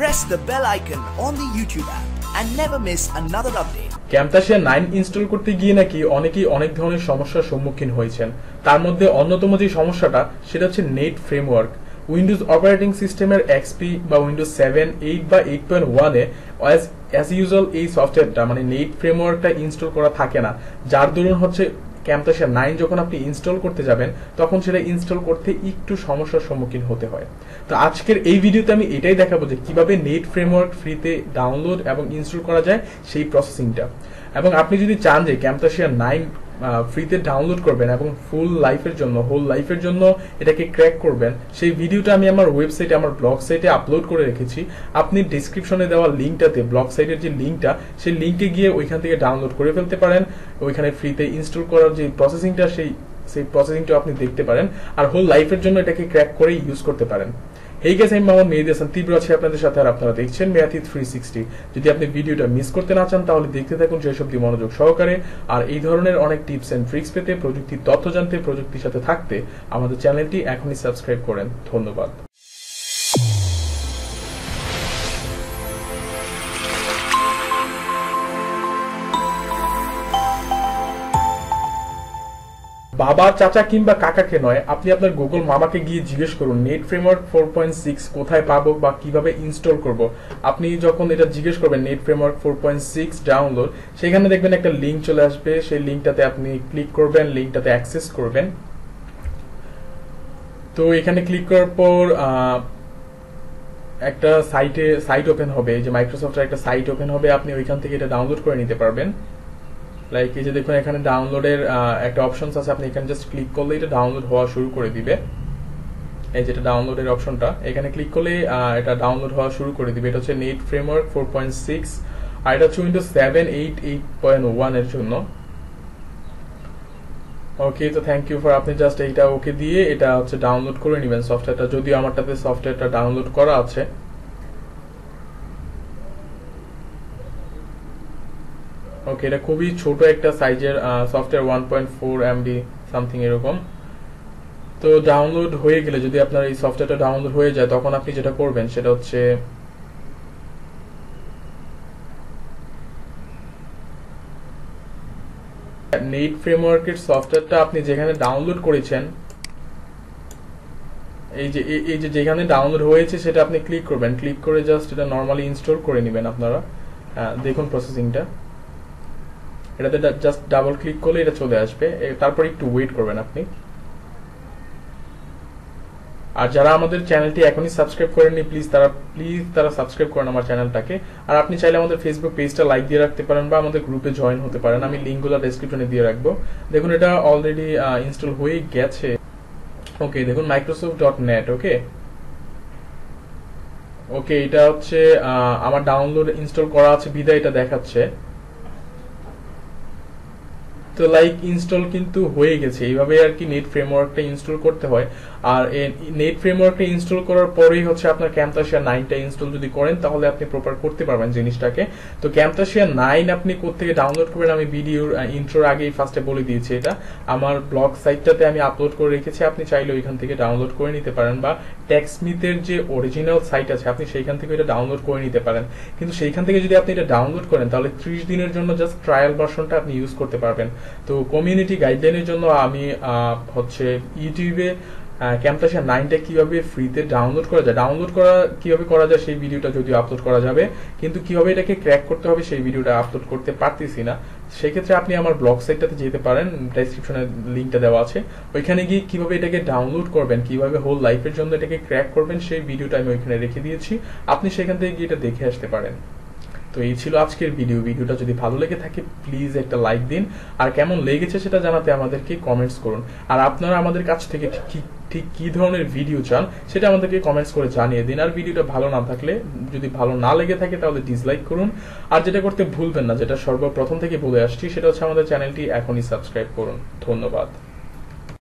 press the bell icon on the YouTube app and never miss another update. Camtasia nine install করতে গিয়ে নাকি অনেকেই অনেক ধরনের সমস্যার সম্মুখীন হয়েছেন। তার মধ্যে অন্যতম যে সমস্যাটা, সেটা হচ্ছে নেট ফ্রেমওয়ার্ক উইন্ডোজ অপারেটিং সিস্টেমের এক্সপি বা উইন্ডোজ সেভেন এইট বা এইট পয়েন্ট ওয়ানে অ্যাজ ইউজুয়াল এই সফটওয়্যারটা মানে নেট ফ্রেমওয়ার্কটা ইনস্টল করা থাকে না। যার দরুন হচ্ছে ক্যাম্পাসিয়া নাইন যখন আপনি ইনস্টল করতে যাবেন, তখন সেটা ইনস্টল করতে একটু সমস্যার সম্মুখীন হতে হয়। তো আজকের এই ভিডিওতে আমি এটাই দেখাবো যে কীভাবে নেট ফ্রেমওয়ার্ক ফ্রিতে ডাউনলোড এবং ইনস্টল করা যায় সেই প্রসেসিংটা এবং আপনি যদি চান যে ক্যাম্পাসিয়া নাইন ফ্রিতে ডাউনলোড করবেন এবং ফুল লাইফের জন্য হোল লাইফের জন্য এটাকে ক্র্যাক করবেন। সেই ভিডিওটা আমি আমার ওয়েবসাইটে আমার ব্লগ সাইটে আপলোড করে রেখেছি। আপনি ডিসক্রিপশনে দেওয়া লিঙ্কটাতে ব্লগ সাইটের যে লিঙ্কটা সেই লিঙ্কে গিয়ে ওইখান থেকে ডাউনলোড করে ফেলতে পারেন। ওইখানে ফ্রিতে ইনস্টল করার যে প্রসেসিংটা সেই সেই প্রসেসিংটা আপনি দেখতে পারেন। আর হোল লাইফের জন্য এটাকে ক্র্যাক করে ইউজ করতে পারেন। এই গেছে আমি মোহাম্মদ মেহেদি হাসান তীব্র আছে আপনাদের সাথে, আর আপনারা দেখছেন মেয়াথি থ্রি সিক্সটি যদি আপনি ভিডিওটা মিস করতে না চান, তাহলে দেখতে থাকুন সব মনোযোগ সহকারে। আর এই ধরনের অনেক টিপস এন্ড ট্রিক্স পেতে, প্রযুক্তির তথ্য জানতে, প্রযুক্তির সাথে থাকতে, আমাদের চ্যানেলটি এখনই সাবস্ক্রাইব করেন। ধন্যবাদ। বাবা, চাচা কিংবা কাকাকে নয়, আপনি আপনার গুগল মামাকে গিয়ে জিজ্ঞেস করুন net framework four point six কোথায় পাবো বা কীভাবে ইনস্টল করব। আপনি যখন এটা জিজ্ঞেস করবেন net framework four point six download সেখানে দেখবেন একটা লিঙ্ক চলে আসবে। সেই লিঙ্কটাতে আপনি ক্লিক করবেন লিঙ্কটাতে অ্যাক্সেস করবেন। তো এখানে ক্লিক করার পর একটা সাইটে সাইট ওপেন হবে। যে মাইক্রোসফটের একটা সাইট ওপেন হবে। আপনি ওইখান থেকে এটা ডাউনলোড করে নিতে পারবেন। লাইক এই যে দেখুন, এখানে ডাউনলোডের একটা অপশনস আছে। আপনি এখানে জাস্ট ক্লিক করলে এটা ডাউনলোড হওয়া শুরু করে দিবে। এই যেটা ডাউনলোডের অপশনটা এখানে ক্লিক করলে এটা ডাউনলোড হওয়া শুরু করে দিবে। এটা হচ্ছে net framework four point six আর এটা হচ্ছে windows seven eight eight point ওয়ানের জন্য। ওকে তো থ্যাংক ইউ ফর আপনি জাস্ট এইটা ওকে দিয়ে এটা হচ্ছে ডাউনলোড করে নেবেন সফটওয়্যারটা যদিও আমারটাতে সফটওয়্যারটা ডাউনলোড করা আছে। ওকে এটা খুবই ছোট একটা সাইজের software one point four MB something এরকম। তো ডাউনলোড হয়ে গেলে, যদি আপনার এই সফটওয়্যারটা ডাউনলোড হয়ে যায়, তখন আপনি যেটা করবেন, সেটা হচ্ছে নেট ফ্রেমওয়ার্কের সফটওয়্যারটা আপনি যেখানে ডাউনলোড করেছেন, এই যে এই যে যেখানে ডাউনলোড হয়েছে, সেটা আপনি ক্লিক করবেন। ক্লিক করে জাস্ট এটা নর্মালি ইনস্টল করে নেবেন আপনারা। দেখুন প্রসেসিংটা এটাতে জাস্ট ডাবল ক্লিক করলে এটা চলে আসবে। তারপর একটু ওয়েট করবেন আপনি। আর যারা আমাদের চ্যানেলটি এখনই সাবস্ক্রাইব করেননি প্লিজ তারা প্লিজ তারা সাবস্ক্রাইব করেন আমার চ্যানেলটাকে। আর আপনি চাইলে আমাদের ফেসবুক পেজটা লাইক দিয়ে রাখতে পারেন বা আমাদের গ্রুপে জয়েন হতে পারেন। আমি লিঙ্কগুলো ডেসক্রিপশনে দিয়ে রাখব। দেখুন, এটা অলরেডি ইনস্টল হয়ে গেছে। ওকে দেখুন Microsoft dot net okay okay এটা হচ্ছে আমার ডাউনলোড ইনস্টল করা আছে, বিদায়, এটা দেখাচ্ছে। তো লাইক ইনস্টল কিন্তু হয়ে গেছে। এইভাবে আর কি নেট ফ্রেমওয়ার্কটা ইনস্টল করতে হয়। আর নেট ফ্রেমওয়ার্কটা ইনস্টল করার পরেই হচ্ছে আপনার ক্যাম্পাসিয়া নাইনটা ইনস্টল যদি করেন, তাহলে আপনি প্রপার করতে পারবেন জিনিসটাকে। তো ক্যাম্পাসিয়া নাইন আপনি কোথেকে ডাউনলোড করবেন, আমি ভিডিওর ইন্ট্রোর আগেই ফার্স্টে বলে দিয়েছি এটা। আমার ব্লগ সাইটটাতে আমি আপলোড করে রেখেছি। আপনি চাইলে ওইখান থেকে ডাউনলোড করে নিতে পারেন বা ট্যাক্সমিথের যে অরিজিনাল সাইট আছে, আপনি সেইখান থেকে এটা ডাউনলোড করে নিতে পারেন। কিন্তু সেইখান থেকে যদি আপনি এটা ডাউনলোড করেন, তাহলে ত্রিশ দিনের জন্য জাস্ট ট্রায়াল ভার্সনটা আপনি ইউজ করতে পারবেন। তো কমিউনিটি গাইডলাইনের জন্য আমি হচ্ছে ইউটিউবে ক্যাম্পাসিয়া নাইনটা কীভাবে ফ্রিতে ডাউনলোড করা যায়? ডাউনলোড করা, কীভাবে করা যায় সেই ভিডিওটা যদিও আপলোড করা যাবে, কিন্তু কীভাবে এটাকে ক্র্যাক করতে হবে সেই ভিডিওটা আপলোড করতে পারতেছি না। সেক্ষেত্রে আপনি আমার ব্লগ সাইটটাতে যেতে পারেন ডেসক্রিপশনে লিঙ্কটা দেওয়া আছে। ওইখানে গিয়ে কীভাবে এটাকে ডাউনলোড করবেন, কীভাবে হোল লাইফের জন্য এটাকে ক্র্যাক করবেন, সেই ভিডিওটা আমি ওইখানে রেখে দিয়েছি। আপনি সেখান থেকে গিয়ে এটা দেখে আসতে পারেন। তো এই ছিল আজকের ভিডিও ভিডিওটা যদি ভালো লেগে থাকে প্লিজ একটা লাইক দিন। আর কেমন লেগেছে সেটা জানাতে আমাদেরকে কমেন্টস করুন। আর আপনারা আমাদের কাছ থেকে ঠিক ঠিক কি ধরনের ভিডিও চান, সেটা আমাদেরকে কমেন্টস করে জানিয়ে দিন। আর ভিডিওটা ভালো না থাকলে, যদি ভালো না লেগে থাকে, তাহলে ডিসলাইক করুন। আর যেটা করতে ভুলবেন না, যেটা সর্বপ্রথম থেকে বলে আসছি, সেটা হচ্ছে আমাদের চ্যানেলটি এখনই সাবস্ক্রাইব করুন। ধন্যবাদ।